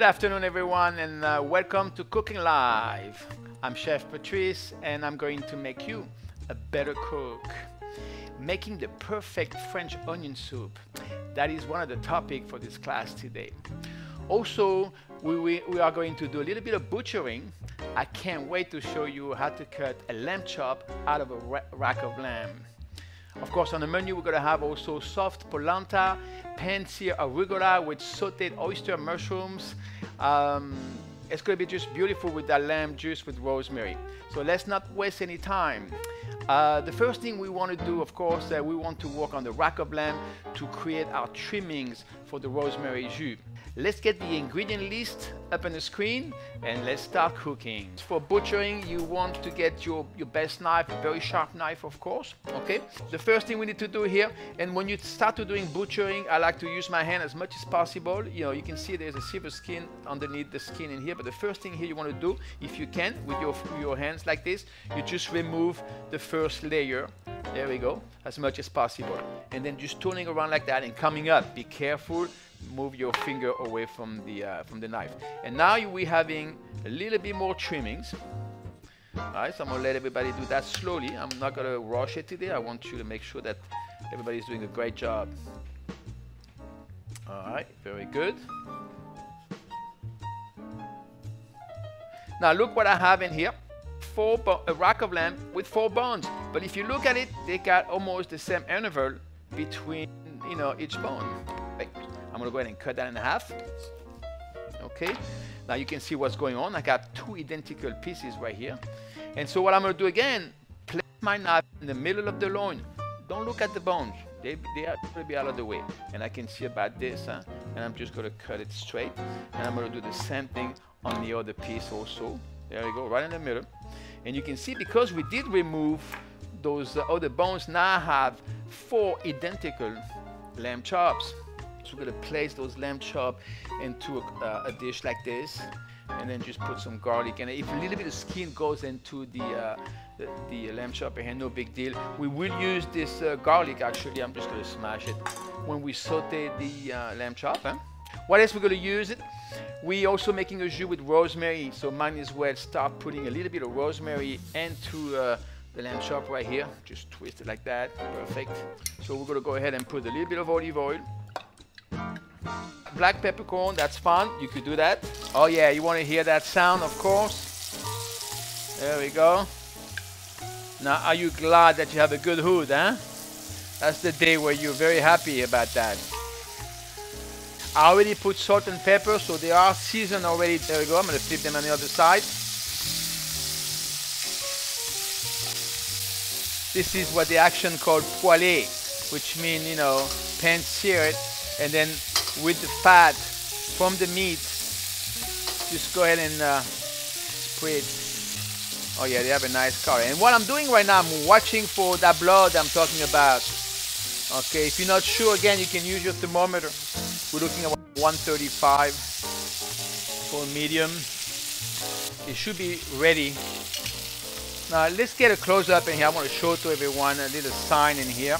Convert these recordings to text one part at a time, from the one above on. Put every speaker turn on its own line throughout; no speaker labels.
Good afternoon, everyone, and uh, welcome to Cooking Live. I'm Chef Patrice, and I'm going to make you a better cook. Making the perfect French onion soup. That is one of the topics for this class today. Also, we, we, we are going to do a little bit of butchering. I can't wait to show you how to cut a lamb chop out of a rack of lamb. Of course, on the menu, we're gonna have also soft polenta, pan-seared arugula with sauteed oyster mushrooms. Um, it's gonna be just beautiful with that lamb jus with rosemary. So let's not waste any time. Uh, the first thing we want to do, of course, uh, we want to work on the rack of lamb to create our trimmings for the rosemary jus. Let's get the ingredient list up on the screen and let's start cooking. For butchering, you want to get your, your best knife, a very sharp knife, of course, okay? The first thing we need to do here, and when you start to doing butchering, I like to use my hand as much as possible. You know, you can see there's a silver skin underneath the skin in here, but the first thing here you want to do, if you can, with your, your hands like this, you just remove the first layer there we go, as much as possible. And then just turning around like that and coming up. Be careful move your finger away from the uh, from the knife. And now we're having a little bit more trimmings. All right, so I'm gonna let everybody do that slowly. I'm not gonna rush it today. I want you to make sure that everybody's doing a great job. All right, very good. Now look what I have in here. Four a rack of lamb with four bones. But if you look at it, they got almost the same interval between you know each bone. Right? I'm gonna go ahead and cut that in half. Okay, now you can see what's going on. I got two identical pieces right here. And so what I'm gonna do again, place my knife in the middle of the loin. Don't look at the bones. They, they are gonna be out of the way. And I can see about this, huh? and I'm just gonna cut it straight. And I'm gonna do the same thing on the other piece also. There we go, right in the middle. And you can see because we did remove those other bones, now I have four identical lamb chops. We're gonna place those lamb chop into a, uh, a, dish like this and then just put some garlic and if a little bit of skin goes into the uh, the, the, lamb chop here, no big deal. We will use this uh, garlic actually, I'm just gonna smash it when we saute the uh, lamb chop. Huh? What else we're gonna use it? We also making a jus with rosemary, so might as well start putting a little bit of rosemary into uh, the lamb chop right here. Just twist it like that, perfect. So we're gonna go ahead and put a little bit of olive oil Black peppercorn, that's fun. You could do that. Oh yeah, you want to hear that sound, of course. There we go. Now, are you glad that you have a good hood, huh? That's the day where you're very happy about that. I already put salt and pepper, so they are seasoned already. There we go. I'm going to flip them on the other side. This is what the action called poêlé, which means, you know, pan sear it and then with the fat from the meat just go ahead and uh, spray it. Oh yeah they have a nice color. And what I'm doing right now I'm watching for that blood I'm talking about. Okay if you're not sure again you can use your thermometer. We're looking at 135 for medium. It should be ready. Now let's get a close-up in here. I want to show to everyone a little sign in here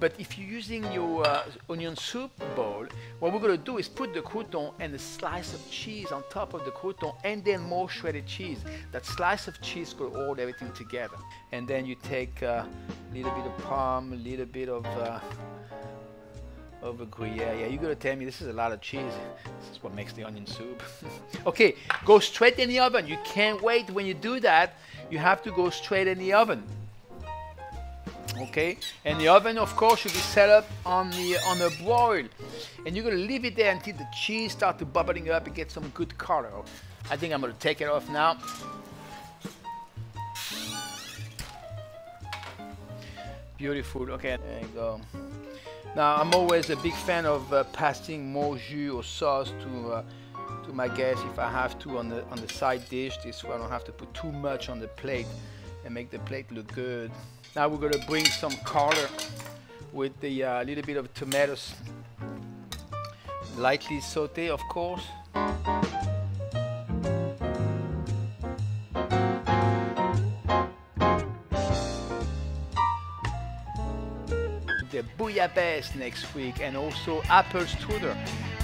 but if you're using your uh, onion soup bowl, what we're going to do is put the crouton and a slice of cheese on top of the crouton and then more shredded cheese. That slice of cheese will hold everything together. And then you take a little bit of parm, a little bit of uh, of a gruyere. Yeah, you're gonna tell me this is a lot of cheese. This is what makes the onion soup. okay, go straight in the oven. You can't wait when you do that. You have to go straight in the oven okay? And the oven of course should be set up on the on the broil and you're gonna leave it there until the cheese start to bubbling up and get some good color. I think I'm gonna take it off now. Beautiful okay there you go. Now I'm always a big fan of uh, passing more jus or sauce to uh, to my guests if I have to on the on the side dish. This way I don't have to put too much on the plate and make the plate look good now we're going to bring some color with the uh, little bit of tomatoes. Lightly saute, of course. The bouillabaisse next week and also apple strudel.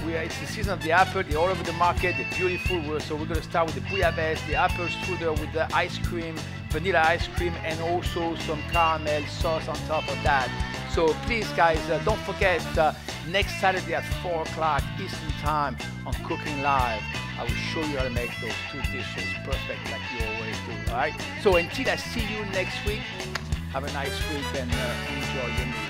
We are, it's the season of the apple. They're all over the market. They're beautiful. So we're to start with the bouillabaisse, the apple strudel with the ice cream, vanilla ice cream, and also some caramel sauce on top of that. So please, guys, uh, don't forget uh, next Saturday at 4 o'clock Eastern Time on Cooking Live. I will show you how to make those two dishes perfect like you always do. All right. So until I see you next week, have a nice week and uh, enjoy your meal.